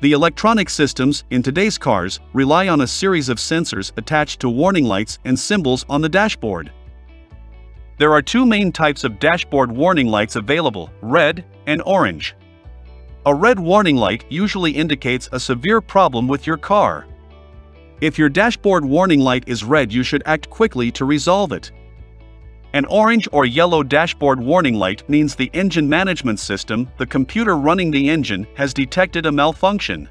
The electronic systems in today's cars rely on a series of sensors attached to warning lights and symbols on the dashboard. There are two main types of dashboard warning lights available red and orange. A red warning light usually indicates a severe problem with your car. If your dashboard warning light is red, you should act quickly to resolve it. An orange or yellow dashboard warning light means the engine management system, the computer running the engine, has detected a malfunction.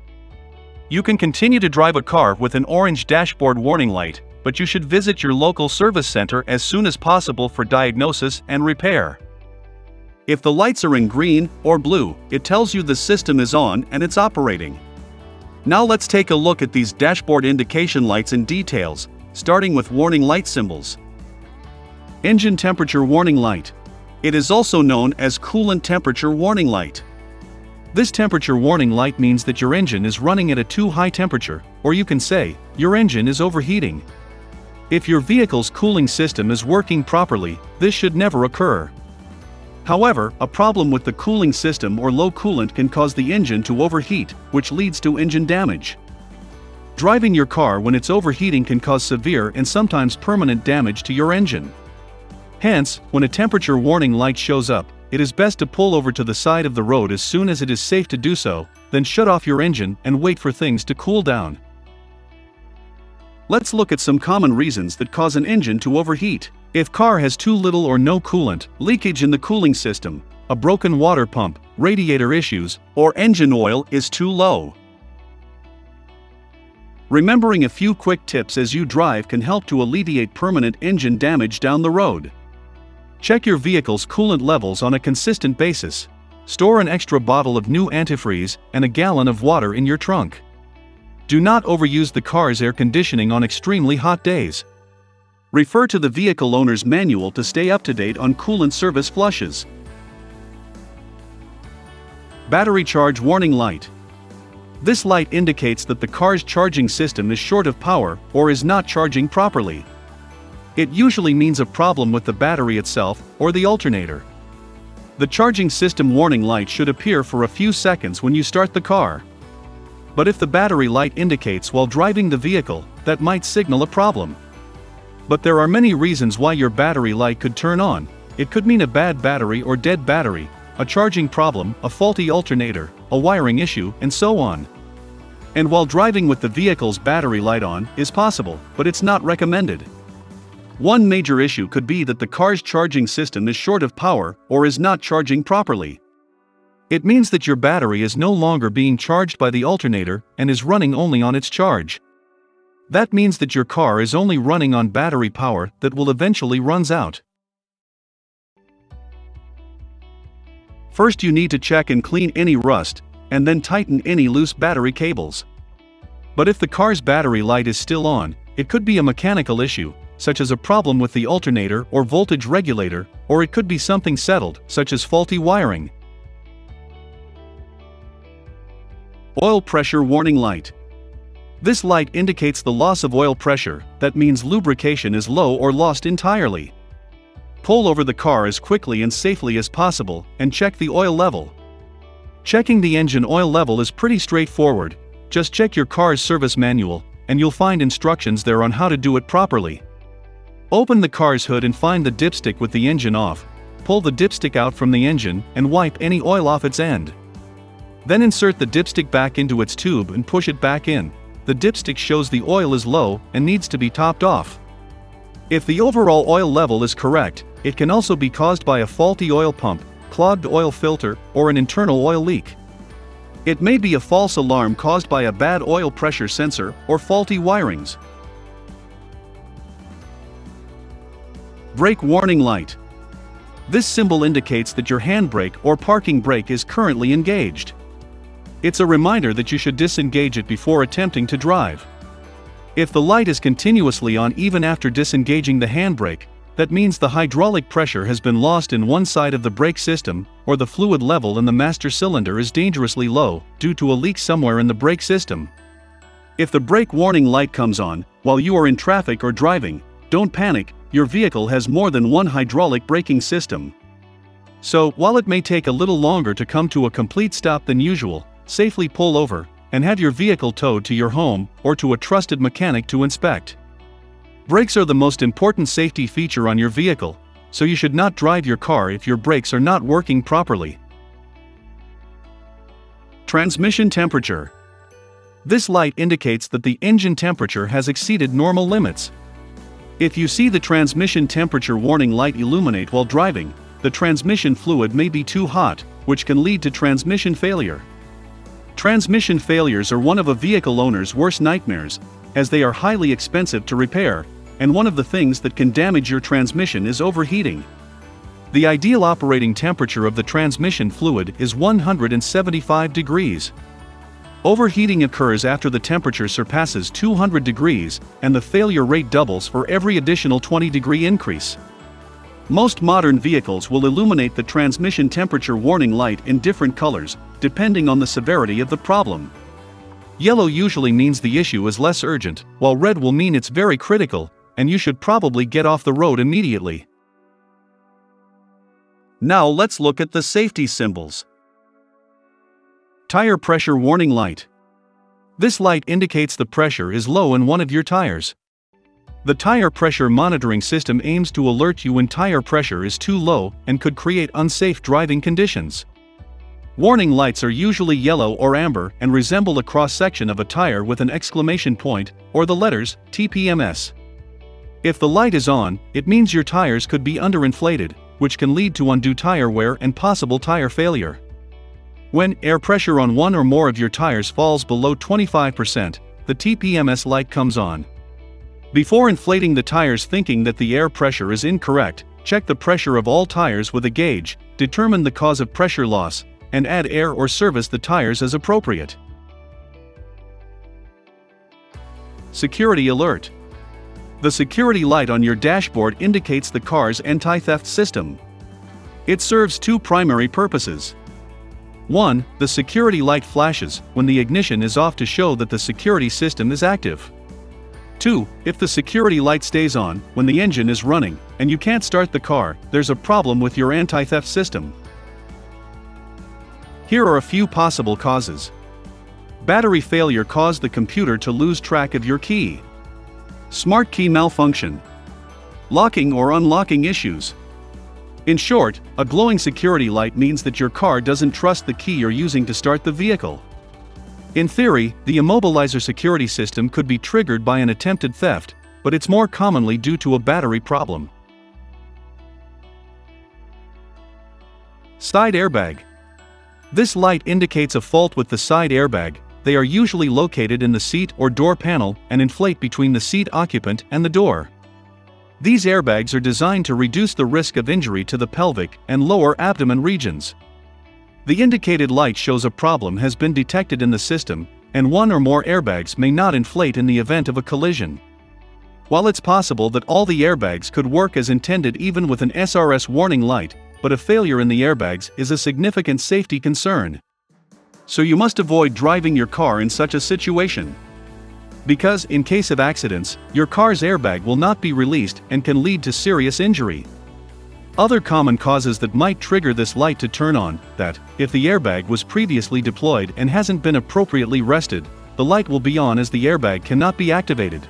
You can continue to drive a car with an orange dashboard warning light, but you should visit your local service center as soon as possible for diagnosis and repair. If the lights are in green or blue, it tells you the system is on and it's operating. Now let's take a look at these dashboard indication lights in details, starting with warning light symbols. Engine temperature warning light. It is also known as coolant temperature warning light. This temperature warning light means that your engine is running at a too high temperature, or you can say, your engine is overheating. If your vehicle's cooling system is working properly, this should never occur. However, a problem with the cooling system or low coolant can cause the engine to overheat, which leads to engine damage. Driving your car when it's overheating can cause severe and sometimes permanent damage to your engine. Hence, when a temperature warning light shows up, it is best to pull over to the side of the road as soon as it is safe to do so, then shut off your engine and wait for things to cool down. Let's look at some common reasons that cause an engine to overheat. If car has too little or no coolant, leakage in the cooling system, a broken water pump, radiator issues, or engine oil is too low. Remembering a few quick tips as you drive can help to alleviate permanent engine damage down the road. Check your vehicle's coolant levels on a consistent basis. Store an extra bottle of new antifreeze and a gallon of water in your trunk. Do not overuse the car's air conditioning on extremely hot days. Refer to the vehicle owner's manual to stay up to date on coolant service flushes. Battery charge warning light. This light indicates that the car's charging system is short of power or is not charging properly. It usually means a problem with the battery itself or the alternator. The charging system warning light should appear for a few seconds when you start the car. But if the battery light indicates while driving the vehicle, that might signal a problem. But there are many reasons why your battery light could turn on. It could mean a bad battery or dead battery, a charging problem, a faulty alternator, a wiring issue, and so on. And while driving with the vehicle's battery light on is possible, but it's not recommended. One major issue could be that the car's charging system is short of power or is not charging properly. It means that your battery is no longer being charged by the alternator and is running only on its charge. That means that your car is only running on battery power that will eventually runs out. First you need to check and clean any rust, and then tighten any loose battery cables. But if the car's battery light is still on, it could be a mechanical issue, such as a problem with the alternator or voltage regulator, or it could be something settled, such as faulty wiring. Oil pressure warning light. This light indicates the loss of oil pressure, that means lubrication is low or lost entirely. Pull over the car as quickly and safely as possible and check the oil level. Checking the engine oil level is pretty straightforward, just check your car's service manual, and you'll find instructions there on how to do it properly. Open the car's hood and find the dipstick with the engine off. Pull the dipstick out from the engine and wipe any oil off its end. Then insert the dipstick back into its tube and push it back in. The dipstick shows the oil is low and needs to be topped off. If the overall oil level is correct, it can also be caused by a faulty oil pump, clogged oil filter, or an internal oil leak. It may be a false alarm caused by a bad oil pressure sensor or faulty wirings. Brake warning light. This symbol indicates that your handbrake or parking brake is currently engaged. It's a reminder that you should disengage it before attempting to drive. If the light is continuously on even after disengaging the handbrake, that means the hydraulic pressure has been lost in one side of the brake system, or the fluid level in the master cylinder is dangerously low, due to a leak somewhere in the brake system. If the brake warning light comes on, while you are in traffic or driving, don't panic, your vehicle has more than one hydraulic braking system. So, while it may take a little longer to come to a complete stop than usual, safely pull over, and have your vehicle towed to your home or to a trusted mechanic to inspect. Brakes are the most important safety feature on your vehicle, so you should not drive your car if your brakes are not working properly. Transmission temperature. This light indicates that the engine temperature has exceeded normal limits. If you see the transmission temperature warning light illuminate while driving, the transmission fluid may be too hot, which can lead to transmission failure. Transmission failures are one of a vehicle owner's worst nightmares, as they are highly expensive to repair, and one of the things that can damage your transmission is overheating. The ideal operating temperature of the transmission fluid is 175 degrees. Overheating occurs after the temperature surpasses 200 degrees, and the failure rate doubles for every additional 20 degree increase. Most modern vehicles will illuminate the transmission temperature warning light in different colors, depending on the severity of the problem. Yellow usually means the issue is less urgent, while red will mean it's very critical, and you should probably get off the road immediately. Now let's look at the safety symbols. Tire pressure warning light. This light indicates the pressure is low in one of your tires. The tire pressure monitoring system aims to alert you when tire pressure is too low and could create unsafe driving conditions. Warning lights are usually yellow or amber and resemble a cross-section of a tire with an exclamation point, or the letters, TPMS. If the light is on, it means your tires could be underinflated, which can lead to undue tire wear and possible tire failure. When air pressure on one or more of your tires falls below 25%, the TPMS light comes on. Before inflating the tires thinking that the air pressure is incorrect, check the pressure of all tires with a gauge, determine the cause of pressure loss, and add air or service the tires as appropriate. Security Alert The security light on your dashboard indicates the car's anti-theft system. It serves two primary purposes. 1. The security light flashes when the ignition is off to show that the security system is active. 2. If the security light stays on when the engine is running and you can't start the car, there's a problem with your anti-theft system. Here are a few possible causes. Battery failure caused the computer to lose track of your key. Smart key malfunction. Locking or unlocking issues. In short, a glowing security light means that your car doesn't trust the key you're using to start the vehicle. In theory, the immobilizer security system could be triggered by an attempted theft, but it's more commonly due to a battery problem. Side airbag. This light indicates a fault with the side airbag, they are usually located in the seat or door panel and inflate between the seat occupant and the door. These airbags are designed to reduce the risk of injury to the pelvic and lower abdomen regions. The indicated light shows a problem has been detected in the system, and one or more airbags may not inflate in the event of a collision. While it's possible that all the airbags could work as intended even with an SRS warning light, but a failure in the airbags is a significant safety concern. So you must avoid driving your car in such a situation. Because, in case of accidents, your car's airbag will not be released and can lead to serious injury. Other common causes that might trigger this light to turn on, that, if the airbag was previously deployed and hasn't been appropriately rested, the light will be on as the airbag cannot be activated.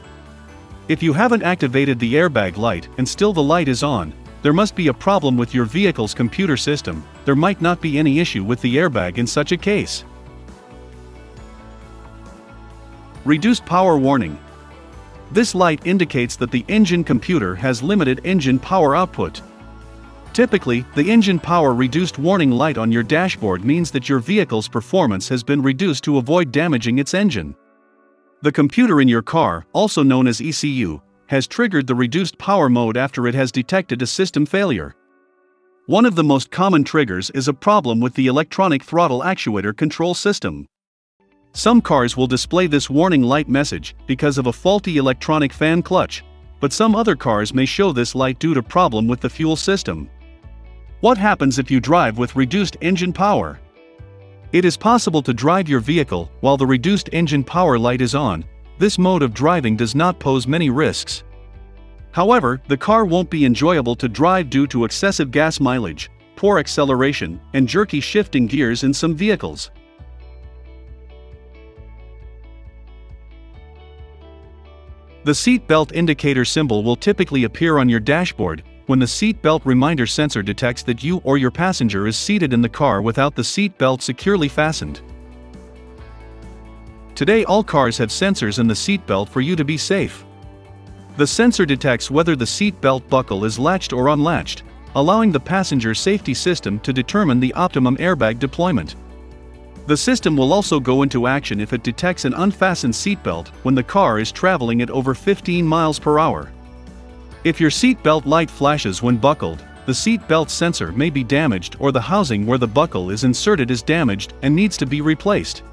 If you haven't activated the airbag light and still the light is on, there must be a problem with your vehicle's computer system, there might not be any issue with the airbag in such a case. Reduced power warning. This light indicates that the engine computer has limited engine power output, Typically, the engine power reduced warning light on your dashboard means that your vehicle's performance has been reduced to avoid damaging its engine. The computer in your car, also known as ECU, has triggered the reduced power mode after it has detected a system failure. One of the most common triggers is a problem with the electronic throttle actuator control system. Some cars will display this warning light message because of a faulty electronic fan clutch, but some other cars may show this light due to problem with the fuel system. What happens if you drive with reduced engine power? It is possible to drive your vehicle while the reduced engine power light is on, this mode of driving does not pose many risks. However, the car won't be enjoyable to drive due to excessive gas mileage, poor acceleration, and jerky shifting gears in some vehicles. The seat belt indicator symbol will typically appear on your dashboard when the seat belt reminder sensor detects that you or your passenger is seated in the car without the seat belt securely fastened. Today all cars have sensors in the seat belt for you to be safe. The sensor detects whether the seat belt buckle is latched or unlatched, allowing the passenger safety system to determine the optimum airbag deployment. The system will also go into action if it detects an unfastened seatbelt when the car is traveling at over 15 miles per hour. If your seatbelt light flashes when buckled, the seatbelt sensor may be damaged or the housing where the buckle is inserted is damaged and needs to be replaced.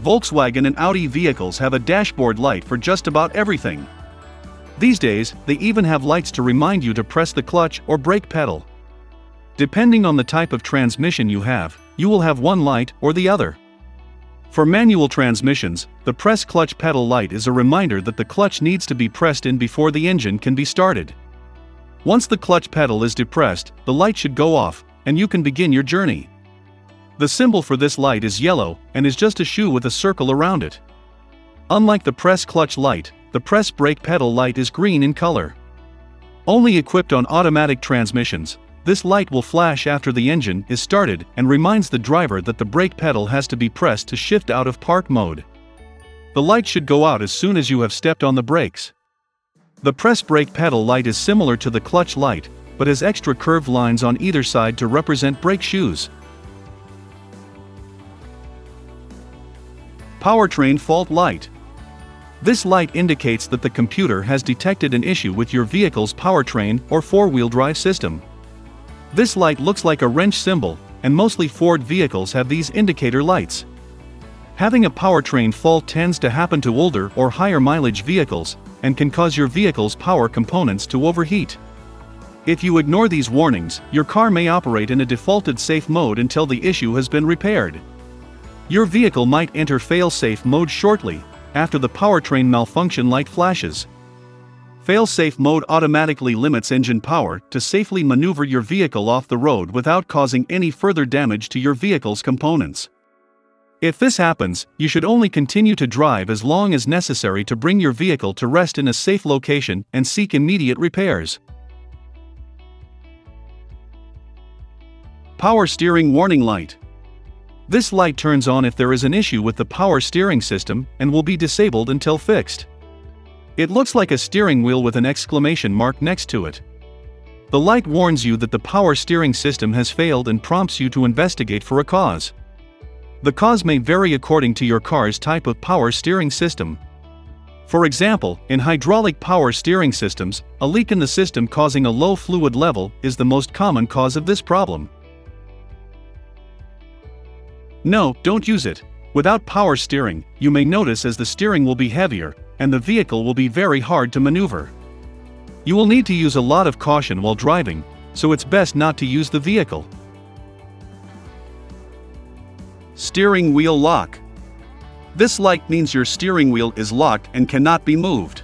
Volkswagen and Audi vehicles have a dashboard light for just about everything. These days, they even have lights to remind you to press the clutch or brake pedal. Depending on the type of transmission you have, you will have one light or the other. For manual transmissions, the press clutch pedal light is a reminder that the clutch needs to be pressed in before the engine can be started. Once the clutch pedal is depressed, the light should go off, and you can begin your journey. The symbol for this light is yellow and is just a shoe with a circle around it. Unlike the press clutch light, the press brake pedal light is green in color. Only equipped on automatic transmissions, this light will flash after the engine is started and reminds the driver that the brake pedal has to be pressed to shift out of park mode. The light should go out as soon as you have stepped on the brakes. The press brake pedal light is similar to the clutch light, but has extra curved lines on either side to represent brake shoes. Powertrain Fault Light This light indicates that the computer has detected an issue with your vehicle's powertrain or four-wheel drive system. This light looks like a wrench symbol, and mostly Ford vehicles have these indicator lights. Having a powertrain fault tends to happen to older or higher mileage vehicles, and can cause your vehicle's power components to overheat. If you ignore these warnings, your car may operate in a defaulted safe mode until the issue has been repaired. Your vehicle might enter fail-safe mode shortly, after the powertrain malfunction light flashes. Fail-safe mode automatically limits engine power to safely maneuver your vehicle off the road without causing any further damage to your vehicle's components. If this happens, you should only continue to drive as long as necessary to bring your vehicle to rest in a safe location and seek immediate repairs. Power Steering Warning Light This light turns on if there is an issue with the power steering system and will be disabled until fixed. It looks like a steering wheel with an exclamation mark next to it. The light warns you that the power steering system has failed and prompts you to investigate for a cause. The cause may vary according to your car's type of power steering system. For example, in hydraulic power steering systems, a leak in the system causing a low fluid level is the most common cause of this problem. No, don't use it. Without power steering, you may notice as the steering will be heavier, and the vehicle will be very hard to maneuver. You will need to use a lot of caution while driving, so it's best not to use the vehicle. Steering wheel lock. This light means your steering wheel is locked and cannot be moved.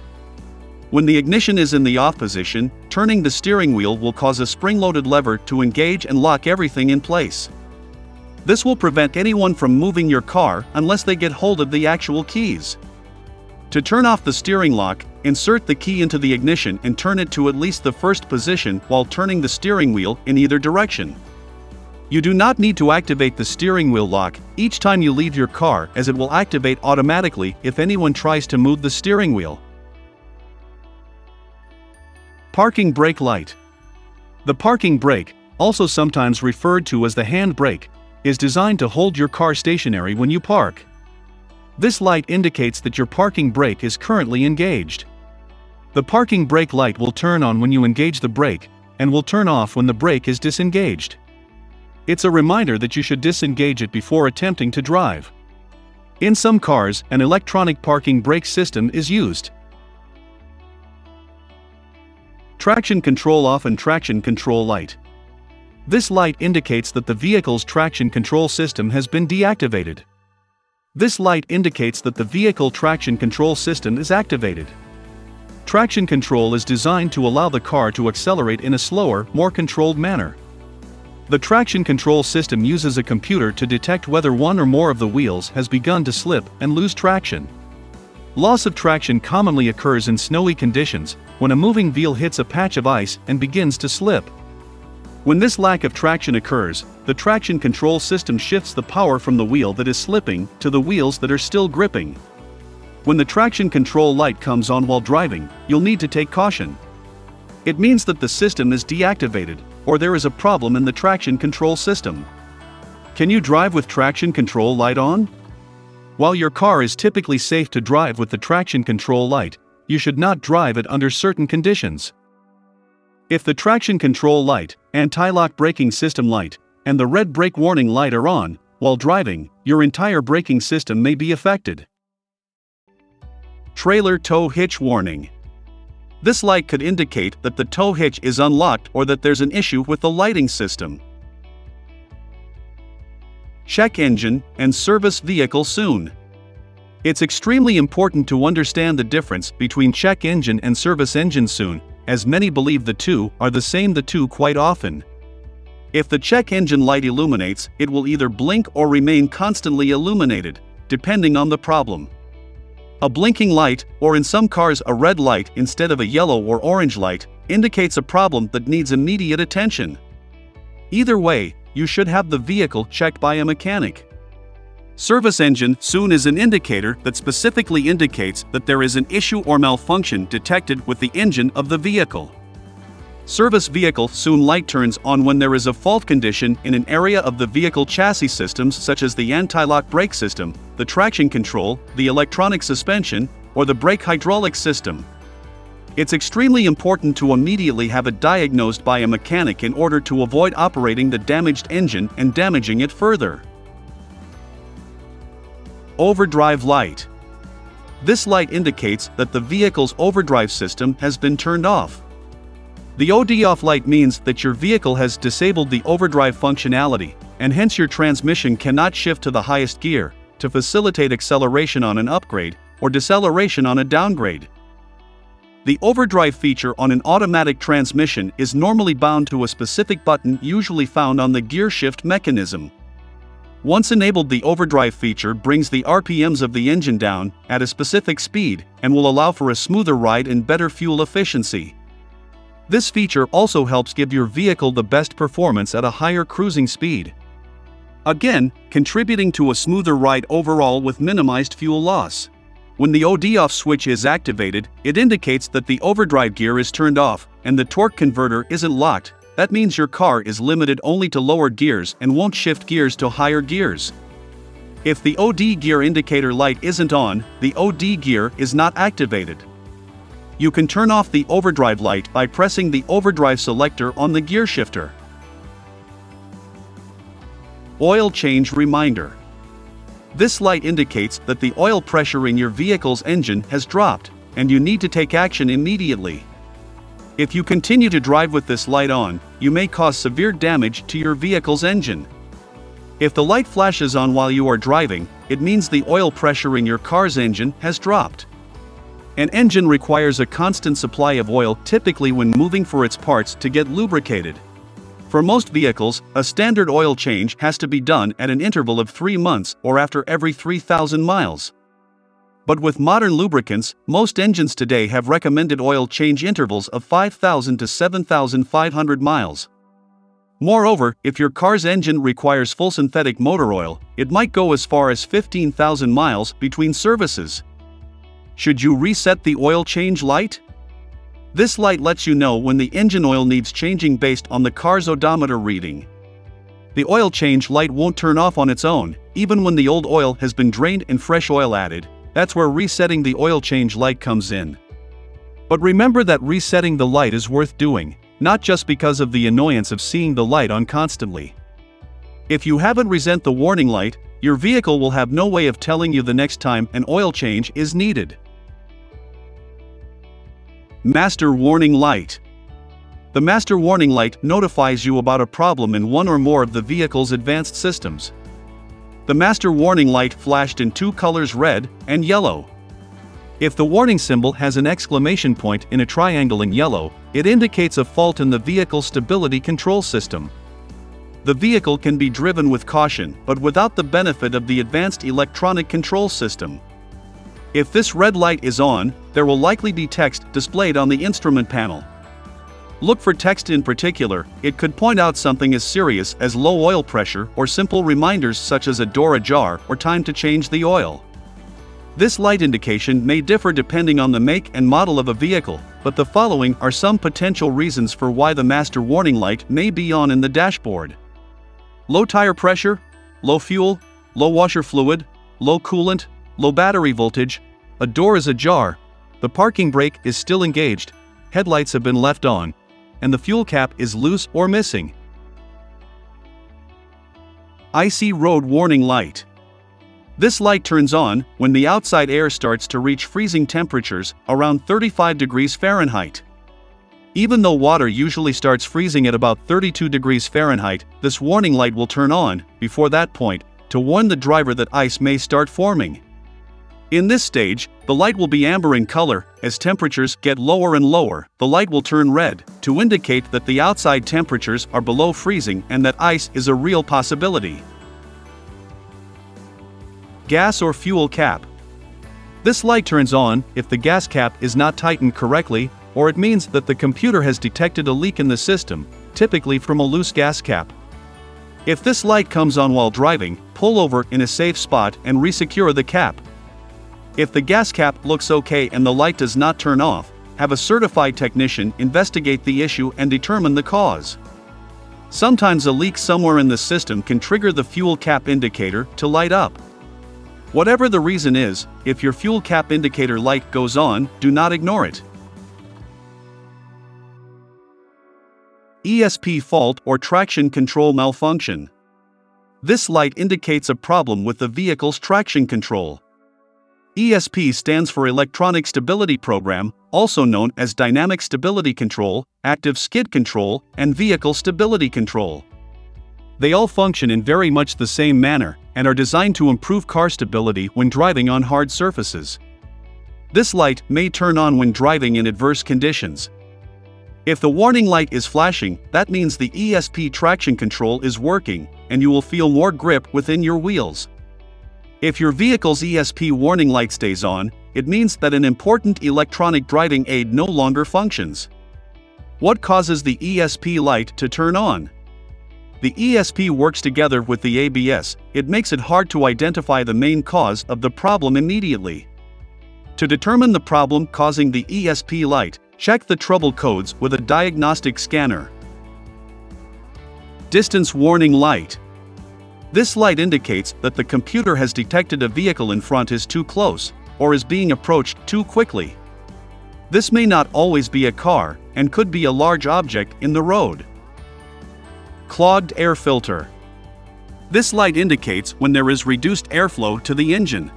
When the ignition is in the off position, turning the steering wheel will cause a spring-loaded lever to engage and lock everything in place. This will prevent anyone from moving your car unless they get hold of the actual keys. To turn off the steering lock, insert the key into the ignition and turn it to at least the first position while turning the steering wheel in either direction. You do not need to activate the steering wheel lock each time you leave your car as it will activate automatically if anyone tries to move the steering wheel. Parking brake light. The parking brake, also sometimes referred to as the hand brake, is designed to hold your car stationary when you park. This light indicates that your parking brake is currently engaged. The parking brake light will turn on when you engage the brake, and will turn off when the brake is disengaged. It's a reminder that you should disengage it before attempting to drive. In some cars, an electronic parking brake system is used. Traction control off and traction control light. This light indicates that the vehicle's traction control system has been deactivated. This light indicates that the vehicle traction control system is activated. Traction control is designed to allow the car to accelerate in a slower, more controlled manner. The traction control system uses a computer to detect whether one or more of the wheels has begun to slip and lose traction. Loss of traction commonly occurs in snowy conditions, when a moving wheel hits a patch of ice and begins to slip. When this lack of traction occurs, the traction control system shifts the power from the wheel that is slipping to the wheels that are still gripping. When the traction control light comes on while driving, you'll need to take caution. It means that the system is deactivated, or there is a problem in the traction control system. Can you drive with traction control light on? While your car is typically safe to drive with the traction control light, you should not drive it under certain conditions. If the traction control light, anti-lock braking system light, and the red brake warning light are on, while driving, your entire braking system may be affected. Trailer tow hitch warning. This light could indicate that the tow hitch is unlocked or that there's an issue with the lighting system. Check engine and service vehicle soon. It's extremely important to understand the difference between check engine and service engine soon as many believe the two are the same the two quite often. If the check engine light illuminates, it will either blink or remain constantly illuminated, depending on the problem. A blinking light, or in some cars a red light instead of a yellow or orange light, indicates a problem that needs immediate attention. Either way, you should have the vehicle checked by a mechanic. Service engine soon is an indicator that specifically indicates that there is an issue or malfunction detected with the engine of the vehicle. Service vehicle soon light turns on when there is a fault condition in an area of the vehicle chassis systems such as the anti-lock brake system, the traction control, the electronic suspension, or the brake hydraulic system. It's extremely important to immediately have it diagnosed by a mechanic in order to avoid operating the damaged engine and damaging it further. Overdrive light. This light indicates that the vehicle's overdrive system has been turned off. The OD off light means that your vehicle has disabled the overdrive functionality, and hence your transmission cannot shift to the highest gear, to facilitate acceleration on an upgrade, or deceleration on a downgrade. The overdrive feature on an automatic transmission is normally bound to a specific button usually found on the gear shift mechanism. Once enabled the overdrive feature brings the RPMs of the engine down at a specific speed and will allow for a smoother ride and better fuel efficiency. This feature also helps give your vehicle the best performance at a higher cruising speed. Again, contributing to a smoother ride overall with minimized fuel loss. When the OD off switch is activated, it indicates that the overdrive gear is turned off and the torque converter isn't locked, that means your car is limited only to lower gears and won't shift gears to higher gears. If the OD gear indicator light isn't on, the OD gear is not activated. You can turn off the overdrive light by pressing the overdrive selector on the gear shifter. Oil change reminder. This light indicates that the oil pressure in your vehicle's engine has dropped, and you need to take action immediately. If you continue to drive with this light on, you may cause severe damage to your vehicle's engine. If the light flashes on while you are driving, it means the oil pressure in your car's engine has dropped. An engine requires a constant supply of oil typically when moving for its parts to get lubricated. For most vehicles, a standard oil change has to be done at an interval of 3 months or after every 3,000 miles. But with modern lubricants, most engines today have recommended oil change intervals of 5,000 to 7,500 miles. Moreover, if your car's engine requires full synthetic motor oil, it might go as far as 15,000 miles between services. Should you reset the oil change light? This light lets you know when the engine oil needs changing based on the car's odometer reading. The oil change light won't turn off on its own, even when the old oil has been drained and fresh oil added, that's where resetting the oil change light comes in. But remember that resetting the light is worth doing, not just because of the annoyance of seeing the light on constantly. If you haven't reset the warning light, your vehicle will have no way of telling you the next time an oil change is needed. Master Warning Light The Master Warning Light notifies you about a problem in one or more of the vehicle's advanced systems. The master warning light flashed in two colors red and yellow. If the warning symbol has an exclamation point in a triangle in yellow, it indicates a fault in the vehicle stability control system. the vehicle can be driven with caution but without the benefit of the advanced electronic control system. If this red light is on, there will likely be text displayed on the instrument panel. Look for text in particular, it could point out something as serious as low oil pressure or simple reminders such as a door ajar or time to change the oil. This light indication may differ depending on the make and model of a vehicle, but the following are some potential reasons for why the master warning light may be on in the dashboard. Low tire pressure, low fuel, low washer fluid, low coolant, low battery voltage, a door is ajar, the parking brake is still engaged, headlights have been left on, and the fuel cap is loose or missing. Icy road warning light. This light turns on when the outside air starts to reach freezing temperatures around 35 degrees Fahrenheit. Even though water usually starts freezing at about 32 degrees Fahrenheit, this warning light will turn on, before that point, to warn the driver that ice may start forming. In this stage, the light will be amber in color, as temperatures get lower and lower, the light will turn red, to indicate that the outside temperatures are below freezing and that ice is a real possibility. Gas or fuel cap. This light turns on if the gas cap is not tightened correctly or it means that the computer has detected a leak in the system, typically from a loose gas cap. If this light comes on while driving, pull over in a safe spot and resecure the cap. If the gas cap looks okay and the light does not turn off, have a certified technician investigate the issue and determine the cause. Sometimes a leak somewhere in the system can trigger the fuel cap indicator to light up. Whatever the reason is, if your fuel cap indicator light goes on, do not ignore it. ESP fault or traction control malfunction. This light indicates a problem with the vehicle's traction control. ESP stands for Electronic Stability Program, also known as Dynamic Stability Control, Active Skid Control, and Vehicle Stability Control. They all function in very much the same manner and are designed to improve car stability when driving on hard surfaces. This light may turn on when driving in adverse conditions, if the warning light is flashing, that means the ESP traction control is working, and you will feel more grip within your wheels. If your vehicle's ESP warning light stays on, it means that an important electronic driving aid no longer functions. What causes the ESP light to turn on? The ESP works together with the ABS, it makes it hard to identify the main cause of the problem immediately. To determine the problem causing the ESP light, Check the trouble codes with a diagnostic scanner. Distance warning light. This light indicates that the computer has detected a vehicle in front is too close, or is being approached too quickly. This may not always be a car, and could be a large object in the road. Clogged air filter. This light indicates when there is reduced airflow to the engine.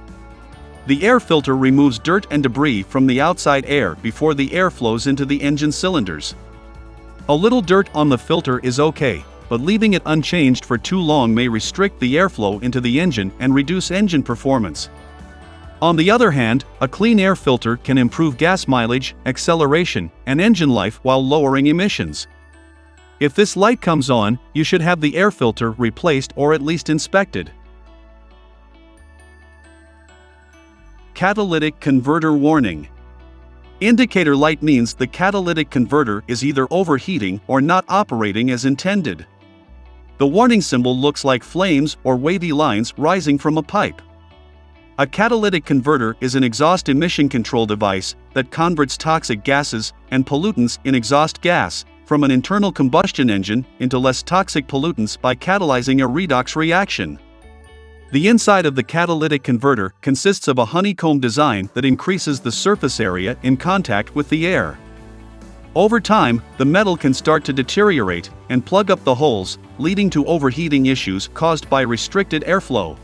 The air filter removes dirt and debris from the outside air before the air flows into the engine cylinders. A little dirt on the filter is okay, but leaving it unchanged for too long may restrict the airflow into the engine and reduce engine performance. On the other hand, a clean air filter can improve gas mileage, acceleration, and engine life while lowering emissions. If this light comes on, you should have the air filter replaced or at least inspected. Catalytic converter warning. Indicator light means the catalytic converter is either overheating or not operating as intended. The warning symbol looks like flames or wavy lines rising from a pipe. A catalytic converter is an exhaust emission control device that converts toxic gases and pollutants in exhaust gas from an internal combustion engine into less toxic pollutants by catalyzing a redox reaction. The inside of the catalytic converter consists of a honeycomb design that increases the surface area in contact with the air. Over time, the metal can start to deteriorate and plug up the holes, leading to overheating issues caused by restricted airflow.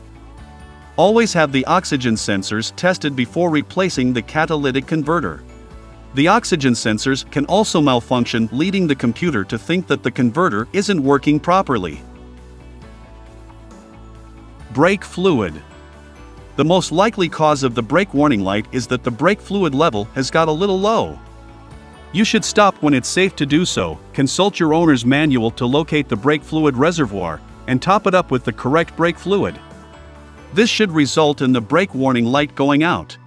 Always have the oxygen sensors tested before replacing the catalytic converter. The oxygen sensors can also malfunction, leading the computer to think that the converter isn't working properly. Brake fluid. The most likely cause of the brake warning light is that the brake fluid level has got a little low. You should stop when it's safe to do so, consult your owner's manual to locate the brake fluid reservoir, and top it up with the correct brake fluid. This should result in the brake warning light going out.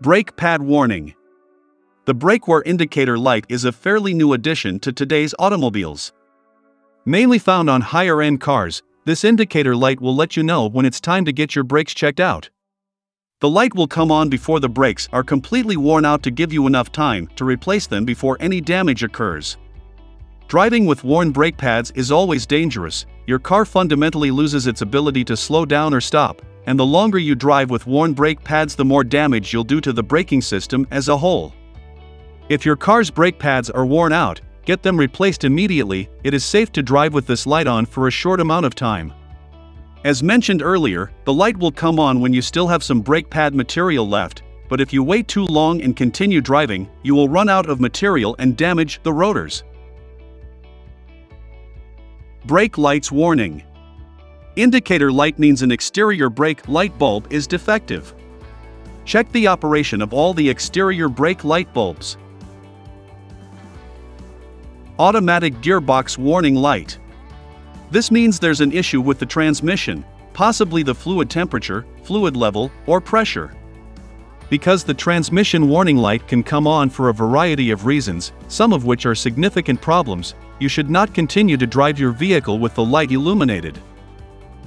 Brake pad warning. The brake wear indicator light is a fairly new addition to today's automobiles. Mainly found on higher end cars, this indicator light will let you know when it's time to get your brakes checked out. The light will come on before the brakes are completely worn out to give you enough time to replace them before any damage occurs. Driving with worn brake pads is always dangerous, your car fundamentally loses its ability to slow down or stop, and the longer you drive with worn brake pads, the more damage you'll do to the braking system as a whole. If your car's brake pads are worn out, get them replaced immediately, it is safe to drive with this light on for a short amount of time. As mentioned earlier, the light will come on when you still have some brake pad material left, but if you wait too long and continue driving, you will run out of material and damage the rotors. Brake lights warning. Indicator light means an exterior brake light bulb is defective. Check the operation of all the exterior brake light bulbs. Automatic gearbox warning light. This means there's an issue with the transmission, possibly the fluid temperature, fluid level, or pressure. Because the transmission warning light can come on for a variety of reasons, some of which are significant problems, you should not continue to drive your vehicle with the light illuminated.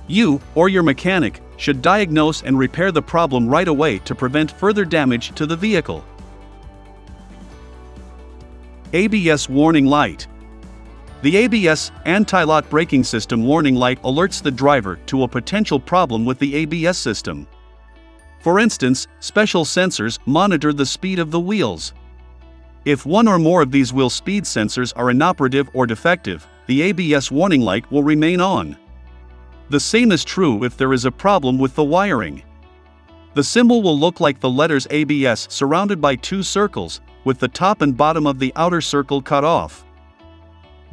You, or your mechanic, should diagnose and repair the problem right away to prevent further damage to the vehicle. ABS Warning Light the ABS anti-lock braking system warning light alerts the driver to a potential problem with the ABS system. For instance, special sensors monitor the speed of the wheels. If one or more of these wheel speed sensors are inoperative or defective, the ABS warning light will remain on. The same is true if there is a problem with the wiring. The symbol will look like the letters ABS surrounded by two circles, with the top and bottom of the outer circle cut off.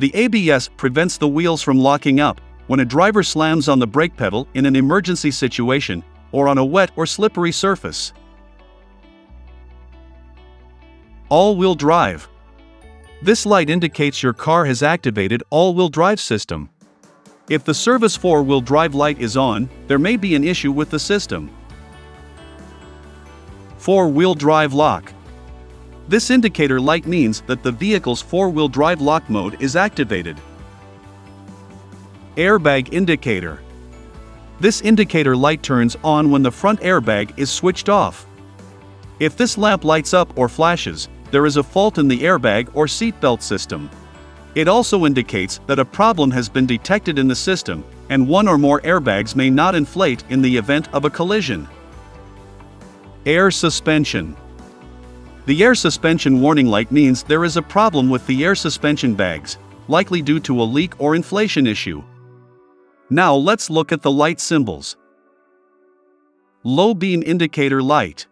The ABS prevents the wheels from locking up when a driver slams on the brake pedal in an emergency situation or on a wet or slippery surface. All-wheel drive. This light indicates your car has activated all-wheel drive system. If the service four-wheel drive light is on, there may be an issue with the system. Four-wheel drive lock. This indicator light means that the vehicle's four-wheel drive lock mode is activated. Airbag indicator. This indicator light turns on when the front airbag is switched off. If this lamp lights up or flashes, there is a fault in the airbag or seatbelt system. It also indicates that a problem has been detected in the system, and one or more airbags may not inflate in the event of a collision. Air suspension. The air suspension warning light means there is a problem with the air suspension bags, likely due to a leak or inflation issue. Now let's look at the light symbols. Low beam indicator light.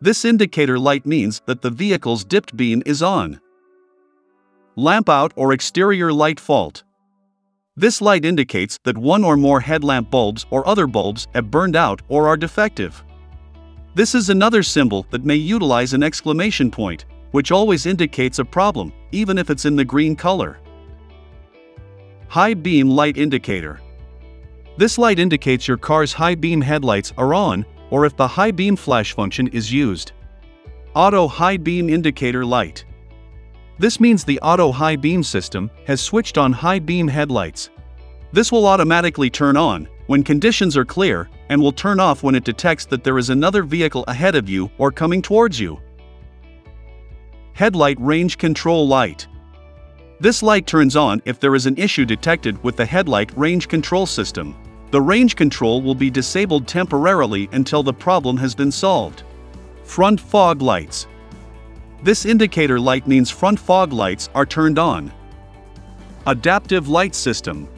This indicator light means that the vehicle's dipped beam is on. Lamp out or exterior light fault. This light indicates that one or more headlamp bulbs or other bulbs have burned out or are defective. This is another symbol that may utilize an exclamation point, which always indicates a problem, even if it's in the green color. High beam light indicator. This light indicates your car's high beam headlights are on, or if the high beam flash function is used. Auto high beam indicator light. This means the auto high beam system has switched on high beam headlights. This will automatically turn on when conditions are clear and will turn off when it detects that there is another vehicle ahead of you or coming towards you. Headlight Range Control Light This light turns on if there is an issue detected with the headlight range control system. The range control will be disabled temporarily until the problem has been solved. Front Fog Lights This indicator light means front fog lights are turned on. Adaptive Light System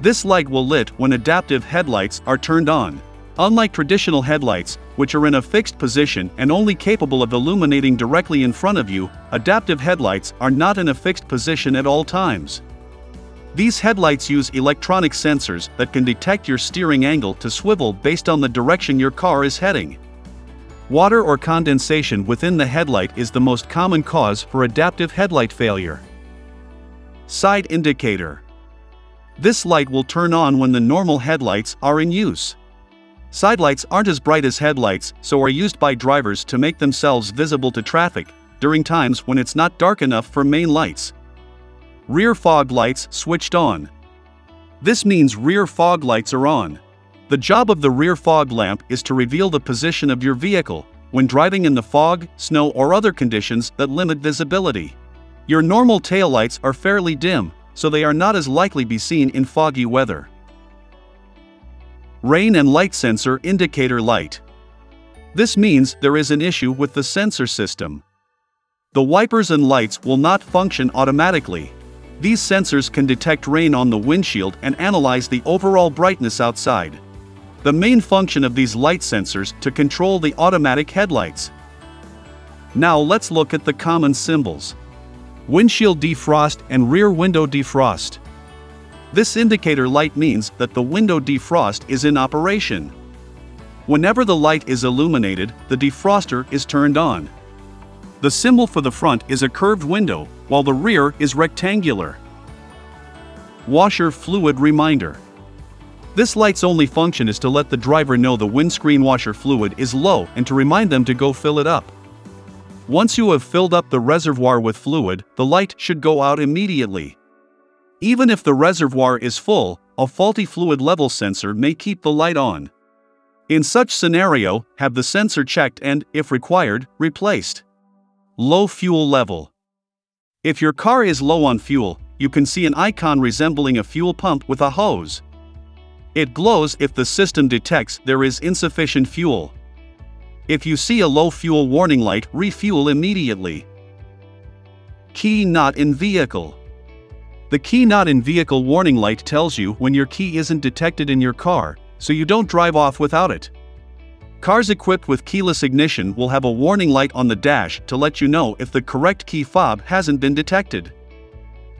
this light will lit when adaptive headlights are turned on. Unlike traditional headlights, which are in a fixed position and only capable of illuminating directly in front of you, adaptive headlights are not in a fixed position at all times. These headlights use electronic sensors that can detect your steering angle to swivel based on the direction your car is heading. Water or condensation within the headlight is the most common cause for adaptive headlight failure. Side indicator. This light will turn on when the normal headlights are in use. Side lights aren't as bright as headlights, so are used by drivers to make themselves visible to traffic during times when it's not dark enough for main lights. Rear fog lights switched on. This means rear fog lights are on. The job of the rear fog lamp is to reveal the position of your vehicle when driving in the fog, snow, or other conditions that limit visibility. Your normal taillights are fairly dim, so they are not as likely to be seen in foggy weather. Rain and light sensor indicator light. This means there is an issue with the sensor system. The wipers and lights will not function automatically. These sensors can detect rain on the windshield and analyze the overall brightness outside the main function of these light sensors to control the automatic headlights. Now let's look at the common symbols. Windshield defrost and rear window defrost. This indicator light means that the window defrost is in operation. Whenever the light is illuminated, the defroster is turned on. The symbol for the front is a curved window, while the rear is rectangular. Washer fluid reminder. This light's only function is to let the driver know the windscreen washer fluid is low and to remind them to go fill it up. Once you have filled up the reservoir with fluid, the light should go out immediately. Even if the reservoir is full, a faulty fluid level sensor may keep the light on. In such scenario, have the sensor checked and, if required, replaced. Low fuel level. If your car is low on fuel, you can see an icon resembling a fuel pump with a hose. It glows if the system detects there is insufficient fuel. If you see a low fuel warning light, refuel immediately. Key not in vehicle. The key not in vehicle warning light tells you when your key isn't detected in your car, so you don't drive off without it. Cars equipped with keyless ignition will have a warning light on the dash to let you know if the correct key fob hasn't been detected.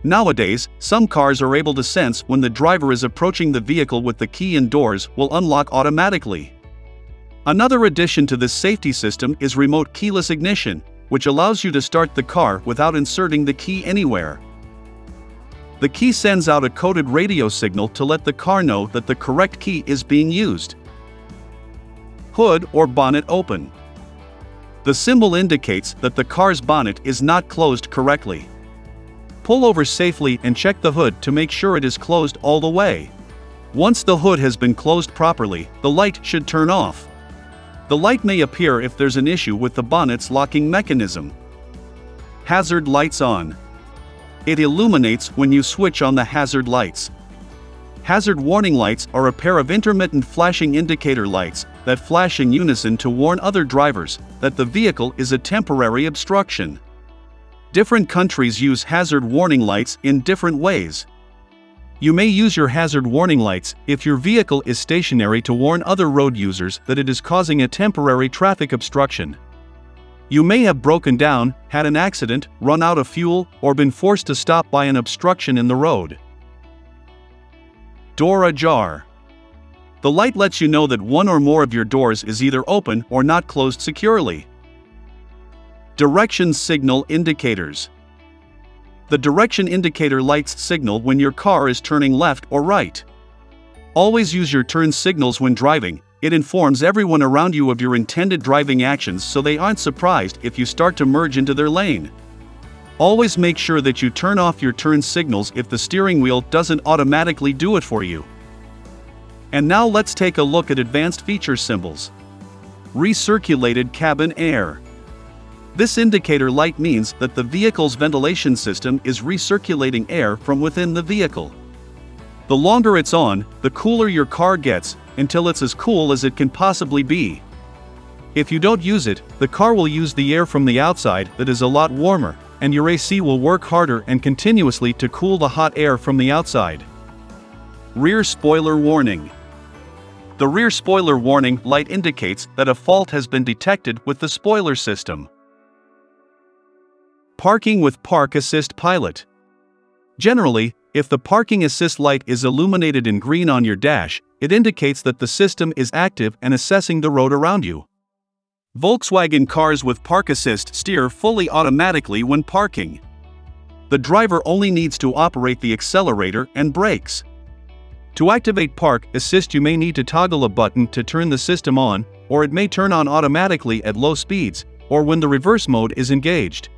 Nowadays, some cars are able to sense when the driver is approaching the vehicle with the key and doors will unlock automatically. Another addition to this safety system is remote keyless ignition, which allows you to start the car without inserting the key anywhere. The key sends out a coded radio signal to let the car know that the correct key is being used. Hood or bonnet open. The symbol indicates that the car's bonnet is not closed correctly. Pull over safely and check the hood to make sure it is closed all the way. Once the hood has been closed properly, the light should turn off. The light may appear if there's an issue with the bonnet's locking mechanism. Hazard lights on. It illuminates when you switch on the hazard lights. Hazard warning lights are a pair of intermittent flashing indicator lights that flash in unison to warn other drivers that the vehicle is a temporary obstruction. Different countries use hazard warning lights in different ways. You may use your hazard warning lights if your vehicle is stationary to warn other road users that it is causing a temporary traffic obstruction. You may have broken down, had an accident, run out of fuel, or been forced to stop by an obstruction in the road. Door ajar. The light lets you know that one or more of your doors is either open or not closed securely. Direction signal indicators. The direction indicator lights signal when your car is turning left or right. Always use your turn signals when driving, it informs everyone around you of your intended driving actions so they aren't surprised if you start to merge into their lane. Always make sure that you turn off your turn signals if the steering wheel doesn't automatically do it for you. And now let's take a look at advanced feature symbols. Recirculated cabin air. This indicator light means that the vehicle's ventilation system is recirculating air from within the vehicle. The longer it's on, the cooler your car gets, until it's as cool as it can possibly be. If you don't use it, the car will use the air from the outside that is a lot warmer, and your AC will work harder and continuously to cool the hot air from the outside. Rear spoiler warning. The rear spoiler warning light indicates that a fault has been detected with the spoiler system. Parking with Park Assist Pilot. Generally, if the parking assist light is illuminated in green on your dash, it indicates that the system is active and assessing the road around you. Volkswagen cars with Park Assist steer fully automatically when parking. The driver only needs to operate the accelerator and brakes. To activate Park Assist you may need to toggle a button to turn the system on, or it may turn on automatically at low speeds, or when the reverse mode is engaged.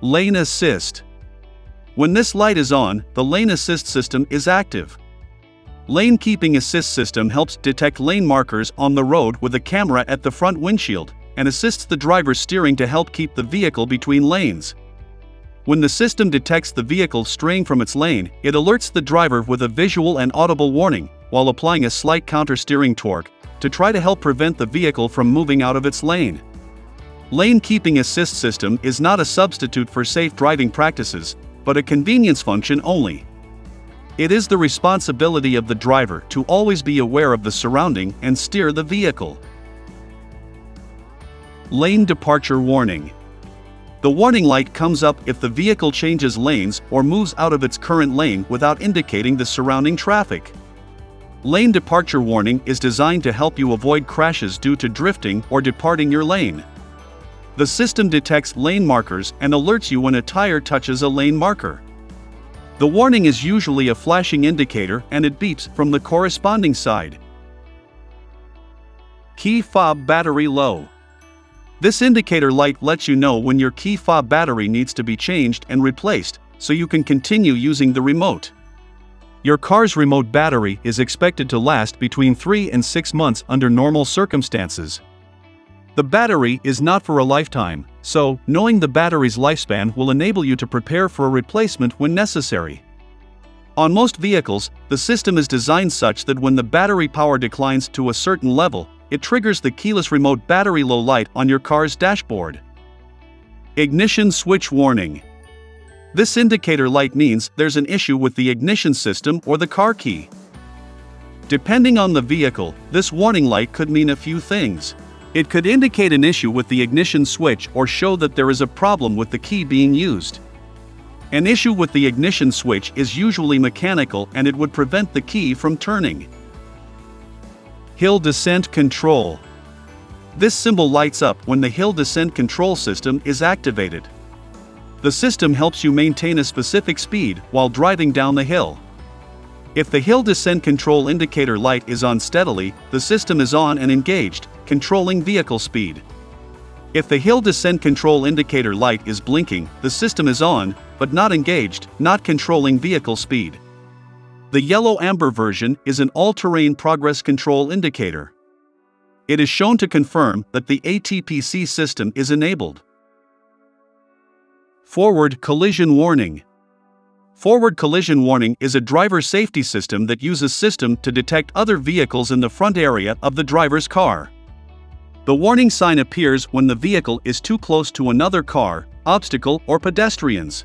Lane Assist When this light is on, the lane assist system is active. Lane Keeping Assist system helps detect lane markers on the road with a camera at the front windshield, and assists the driver steering to help keep the vehicle between lanes. When the system detects the vehicle straying from its lane, it alerts the driver with a visual and audible warning, while applying a slight counter-steering torque, to try to help prevent the vehicle from moving out of its lane. Lane Keeping Assist system is not a substitute for safe driving practices, but a convenience function only. It is the responsibility of the driver to always be aware of the surrounding and steer the vehicle. Lane Departure Warning the warning light comes up if the vehicle changes lanes or moves out of its current lane without indicating the surrounding traffic. Lane departure warning is designed to help you avoid crashes due to drifting or departing your lane. The system detects lane markers and alerts you when a tire touches a lane marker. The warning is usually a flashing indicator and it beeps from the corresponding side. Key fob battery low. This indicator light lets you know when your key fob battery needs to be changed and replaced, so you can continue using the remote. Your car's remote battery is expected to last between 3 and 6 months under normal circumstances. The battery is not for a lifetime, so knowing the battery's lifespan will enable you to prepare for a replacement when necessary. On most vehicles, the system is designed such that when the battery power declines to a certain level, it triggers the keyless remote battery low light on your car's dashboard. Ignition switch warning. This indicator light means there's an issue with the ignition system or the car key. Depending on the vehicle, this warning light could mean a few things. It could indicate an issue with the ignition switch or show that there is a problem with the key being used. An issue with the ignition switch is usually mechanical and it would prevent the key from turning. Hill Descent Control. This symbol lights up when the hill descent control system is activated. The system helps you maintain a specific speed while driving down the hill. If the hill descent control indicator light is on steadily, the system is on and engaged, controlling vehicle speed. If the hill descent control indicator light is blinking, the system is on, but not engaged, not controlling vehicle speed. The yellow amber version is an all-terrain progress control indicator. It is shown to confirm that the ATPC system is enabled. Forward Collision Warning Forward collision warning is a driver safety system that uses system to detect other vehicles in the front area of the driver's car. The warning sign appears when the vehicle is too close to another car, obstacle, or pedestrians.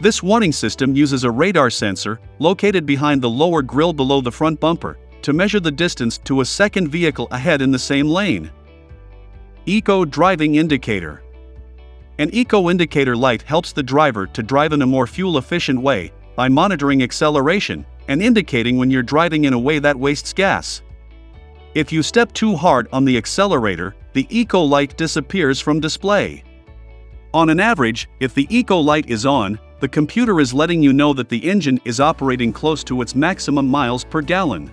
This warning system uses a radar sensor, located behind the lower grille below the front bumper, to measure the distance to a second vehicle ahead in the same lane. Eco Driving Indicator An eco indicator light helps the driver to drive in a more fuel-efficient way by monitoring acceleration and indicating when you're driving in a way that wastes gas. If you step too hard on the accelerator, the eco light disappears from display. On an average, if the eco light is on, the computer is letting you know that the engine is operating close to its maximum miles per gallon.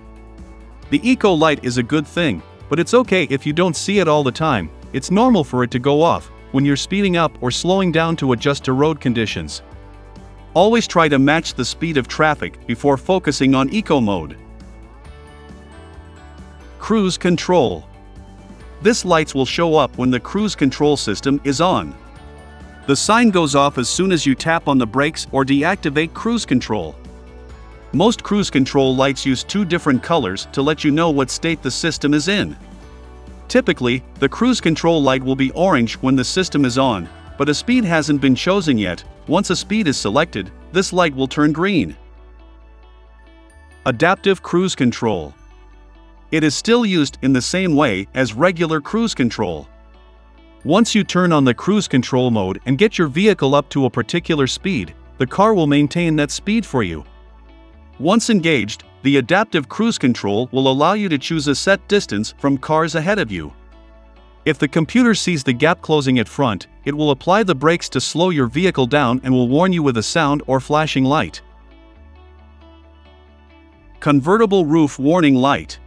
The Eco Light is a good thing, but it's okay if you don't see it all the time, it's normal for it to go off when you're speeding up or slowing down to adjust to road conditions. Always try to match the speed of traffic before focusing on Eco Mode. Cruise Control This lights will show up when the cruise control system is on. The sign goes off as soon as you tap on the brakes or deactivate cruise control. Most cruise control lights use two different colors to let you know what state the system is in. Typically, the cruise control light will be orange when the system is on, but a speed hasn't been chosen yet. Once a speed is selected, this light will turn green. Adaptive Cruise Control It is still used in the same way as regular cruise control. Once you turn on the cruise control mode and get your vehicle up to a particular speed, the car will maintain that speed for you. Once engaged, the adaptive cruise control will allow you to choose a set distance from cars ahead of you, If the computer sees the gap closing at front, it will apply the brakes to slow your vehicle down and will warn you with a sound or flashing light. Convertible Roof Warning Light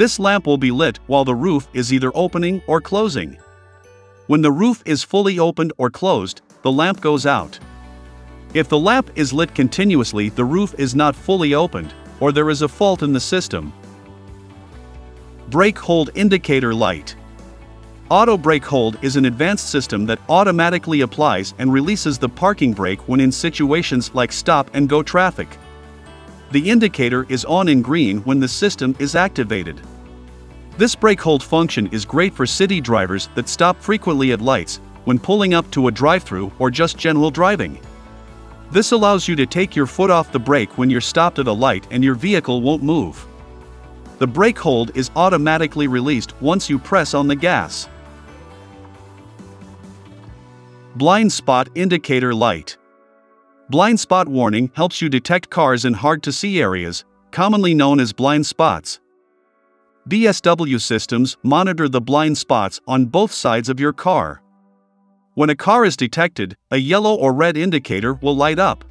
This lamp will be lit while the roof is either opening or closing. When the roof is fully opened or closed, the lamp goes out. If the lamp is lit continuously the roof is not fully opened, or there is a fault in the system. Brake Hold Indicator Light Auto Brake Hold is an advanced system that automatically applies and releases the parking brake when in situations like stop and go traffic. The indicator is on in green when the system is activated. This brake hold function is great for city drivers that stop frequently at lights, when pulling up to a drive-through or just general driving. This allows you to take your foot off the brake when you're stopped at a light and your vehicle won't move. The brake hold is automatically released once you press on the gas. Blind Spot Indicator Light Blind spot warning helps you detect cars in hard to see areas, commonly known as blind spots. BSW systems monitor the blind spots on both sides of your car. When a car is detected, a yellow or red indicator will light up.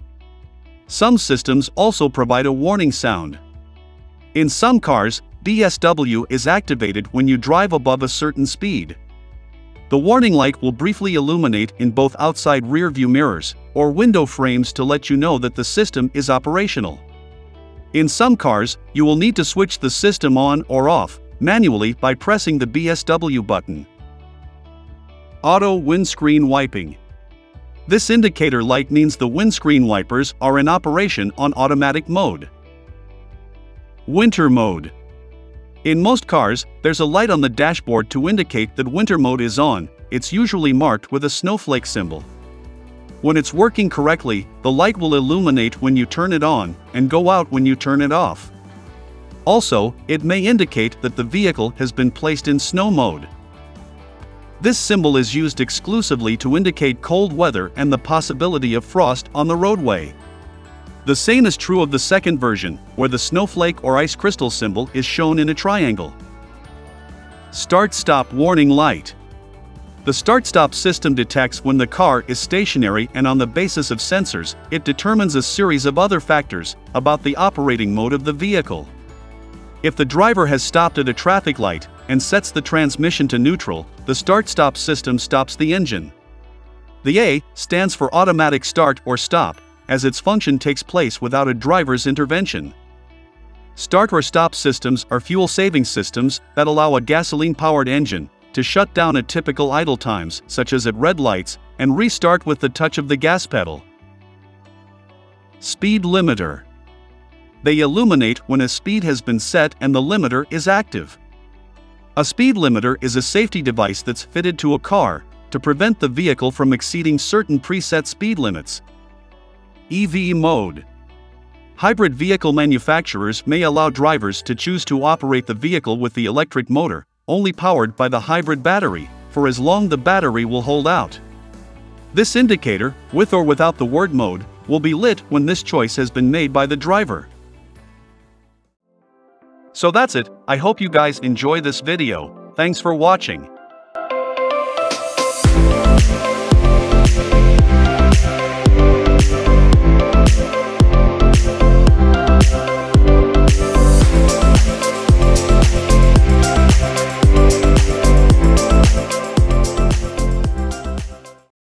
Some systems also provide a warning sound. In some cars, BSW is activated when you drive above a certain speed. The warning light will briefly illuminate in both outside rear view mirrors or window frames to let you know that the system is operational. In some cars, you will need to switch the system on or off manually by pressing the BSW button. Auto Windscreen Wiping This indicator light means the windscreen wipers are in operation on automatic mode. Winter Mode in most cars, there's a light on the dashboard to indicate that winter mode is on, it's usually marked with a snowflake symbol. When it's working correctly, the light will illuminate when you turn it on and go out when you turn it off. Also, it may indicate that the vehicle has been placed in snow mode. This symbol is used exclusively to indicate cold weather and the possibility of frost on the roadway. The same is true of the second version, where the snowflake or ice crystal symbol is shown in a triangle. Start-stop warning light. The start-stop system detects when the car is stationary and on the basis of sensors, it determines a series of other factors about the operating mode of the vehicle. If the driver has stopped at a traffic light and sets the transmission to neutral, the start-stop system stops the engine. The A stands for automatic start or stop, as its function takes place without a driver's intervention. Start or stop systems are fuel saving systems that allow a gasoline powered engine to shut down at typical idle times, such as at red lights, and restart with the touch of the gas pedal. Speed limiter. They illuminate when a speed has been set and the limiter is active. A speed limiter is a safety device that's fitted to a car to prevent the vehicle from exceeding certain preset speed limits, EV mode. Hybrid vehicle manufacturers may allow drivers to choose to operate the vehicle with the electric motor, only powered by the hybrid battery, for as long the battery will hold out. This indicator, with or without the word mode, will be lit when this choice has been made by the driver. So that's it, I hope you guys enjoy this video, thanks for watching.